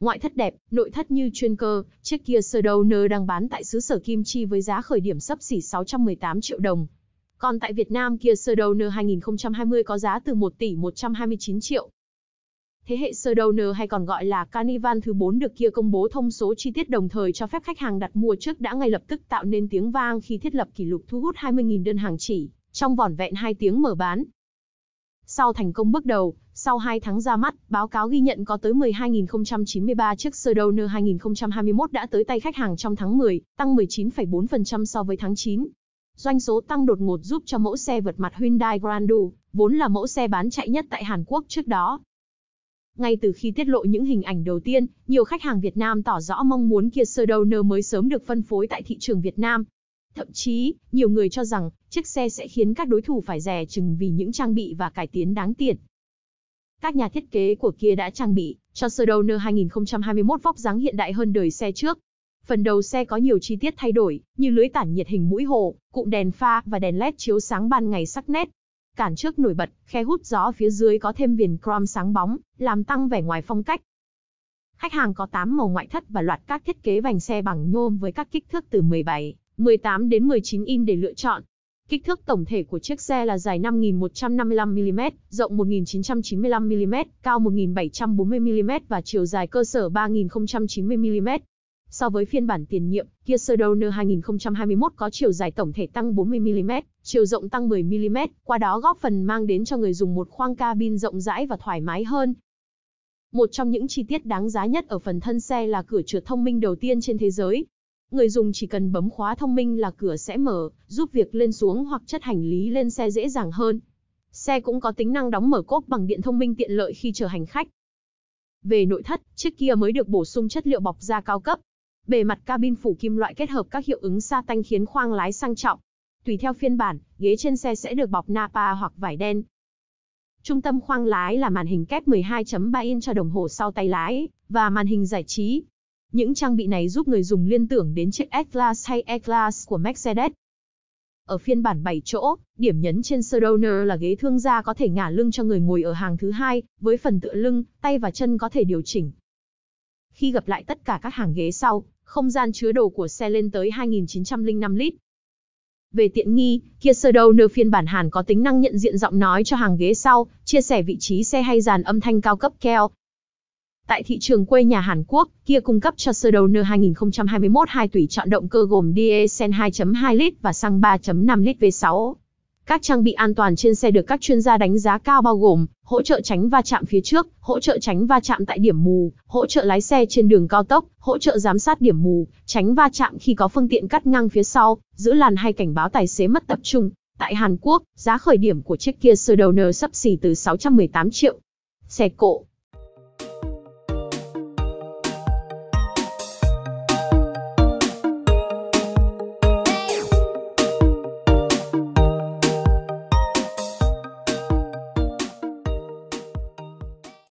Ngoại thất đẹp, nội thất như chuyên cơ, chiếc Kia Sedona đang bán tại xứ sở Kim Chi với giá khởi điểm sấp xỉ 618 triệu đồng. Còn tại Việt Nam Kia Sedona 2020 có giá từ 1 tỷ 129 triệu. Thế hệ Sedona hay còn gọi là Carnival thứ 4 được Kia công bố thông số chi tiết đồng thời cho phép khách hàng đặt mua trước đã ngay lập tức tạo nên tiếng vang khi thiết lập kỷ lục thu hút 20.000 đơn hàng chỉ trong vỏn vẹn 2 tiếng mở bán. Sau thành công bước đầu, sau 2 tháng ra mắt, báo cáo ghi nhận có tới 12.093 chiếc Sedona 2021 đã tới tay khách hàng trong tháng 10, tăng 19,4% so với tháng 9. Doanh số tăng đột ngột giúp cho mẫu xe vượt mặt Hyundai Grand Du, vốn là mẫu xe bán chạy nhất tại Hàn Quốc trước đó. Ngay từ khi tiết lộ những hình ảnh đầu tiên, nhiều khách hàng Việt Nam tỏ rõ mong muốn Kia Sedona mới sớm được phân phối tại thị trường Việt Nam. Thậm chí, nhiều người cho rằng, chiếc xe sẽ khiến các đối thủ phải rẻ chừng vì những trang bị và cải tiến đáng tiền. Các nhà thiết kế của Kia đã trang bị cho Sedona 2021 vóc dáng hiện đại hơn đời xe trước. Phần đầu xe có nhiều chi tiết thay đổi, như lưới tản nhiệt hình mũi hồ, cụm đèn pha và đèn LED chiếu sáng ban ngày sắc nét. Cản trước nổi bật, khe hút gió phía dưới có thêm viền chrome sáng bóng, làm tăng vẻ ngoài phong cách. Khách hàng có 8 màu ngoại thất và loạt các thiết kế vành xe bằng nhôm với các kích thước từ 17, 18 đến 19 in để lựa chọn. Kích thước tổng thể của chiếc xe là dài 5.155mm, rộng 1.995mm, cao 1.740mm và chiều dài cơ sở 3.090mm. So với phiên bản tiền nhiệm, Kia Sedona 2021 có chiều dài tổng thể tăng 40mm, chiều rộng tăng 10mm, qua đó góp phần mang đến cho người dùng một khoang cabin rộng rãi và thoải mái hơn. Một trong những chi tiết đáng giá nhất ở phần thân xe là cửa trượt thông minh đầu tiên trên thế giới. Người dùng chỉ cần bấm khóa thông minh là cửa sẽ mở, giúp việc lên xuống hoặc chất hành lý lên xe dễ dàng hơn. Xe cũng có tính năng đóng mở cốp bằng điện thông minh tiện lợi khi chở hành khách. Về nội thất, chiếc Kia mới được bổ sung chất liệu bọc da cao cấp, Bề mặt cabin phủ kim loại kết hợp các hiệu ứng sa tanh khiến khoang lái sang trọng. Tùy theo phiên bản, ghế trên xe sẽ được bọc napa hoặc vải đen. Trung tâm khoang lái là màn hình kép 12.3 inch cho đồng hồ sau tay lái và màn hình giải trí. Những trang bị này giúp người dùng liên tưởng đến chiếc S-Class hay E-Class của Mercedes. Ở phiên bản 7 chỗ, điểm nhấn trên Sedona là ghế thương gia có thể ngả lưng cho người ngồi ở hàng thứ hai, với phần tựa lưng, tay và chân có thể điều chỉnh. Khi gặp lại tất cả các hàng ghế sau, không gian chứa đồ của xe lên tới 2.905 lít. Về tiện nghi, Kia Sedona phiên bản Hàn có tính năng nhận diện giọng nói cho hàng ghế sau, chia sẻ vị trí xe hay dàn âm thanh cao cấp keo. Tại thị trường quê nhà Hàn Quốc, Kia cung cấp cho Sedona 2021 hai tùy chọn động cơ gồm diesel 2.2 lít và xăng 3.5 lít V6. Các trang bị an toàn trên xe được các chuyên gia đánh giá cao bao gồm hỗ trợ tránh va chạm phía trước, hỗ trợ tránh va chạm tại điểm mù, hỗ trợ lái xe trên đường cao tốc, hỗ trợ giám sát điểm mù, tránh va chạm khi có phương tiện cắt ngang phía sau, giữ làn hay cảnh báo tài xế mất tập trung. Tại Hàn Quốc, giá khởi điểm của chiếc Kia Sedona sắp xỉ từ 618 triệu. Xe cộ,